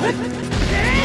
Yeah!